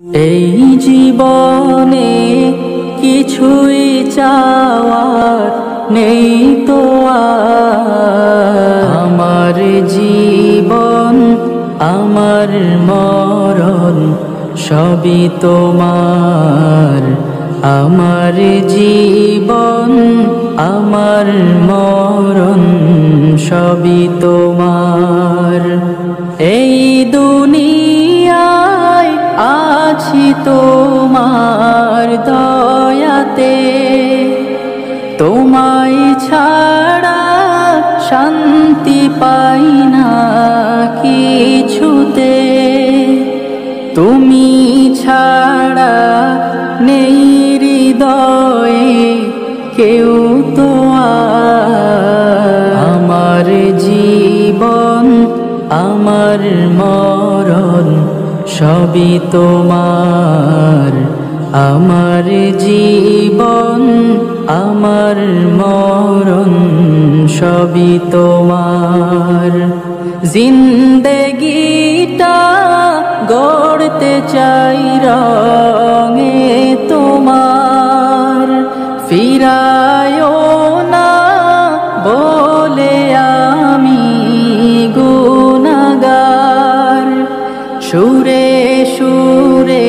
এই জীবনে কিছুই চাওয়ার নেই তো আমার জীবন, আমার মরণ সবই তোমার। আমার জীবন, আমার মরণ সবই তোমার। আছি তোমার দয়াতে তোমায় ছাড়া শান্তি পাই না কিছুতে তুমি ছাড়া নেই হৃদয়ে কেউ তো। সবই তোমার। আমার জীবন আমার মরণ সবই তোমার। জিন্দগিটা গড়তে চাই রঙে সুরে সুরে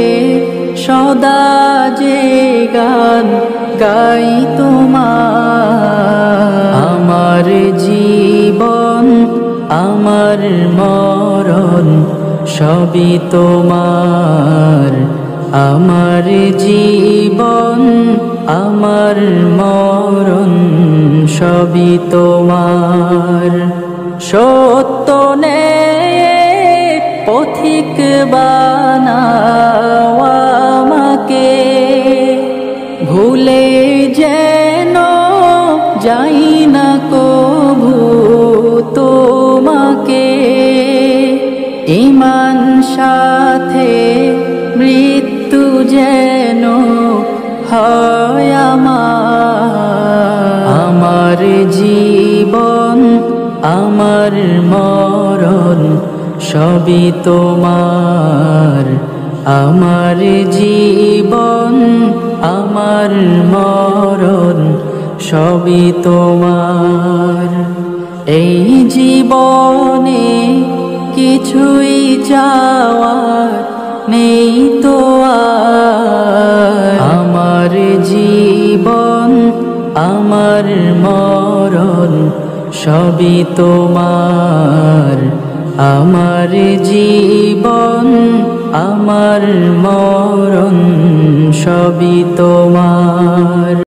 সদা যে গান গাই তোমার। আমার জীবন, আমার মরণ সবই তোমার। আমার জীবন, আমার মরণ সবই তোমার। সত্য নে পথিক বানাও আমাকে। ভুলে যেন যাই না কভু তোমাকে। ইমান সাথে মৃত্যু যেন হয় আমার। আমার জীবন, আমার মরণ সবই তোমার। আমার জীবন, আমার মরণ, সবই তোমার। এই জীবনে কিছুই চাওয়ার নেই তো আমার জীবন, আমার মরণ, সবই তোমার। আমার জীবন আমার মরণ সবই তোমার।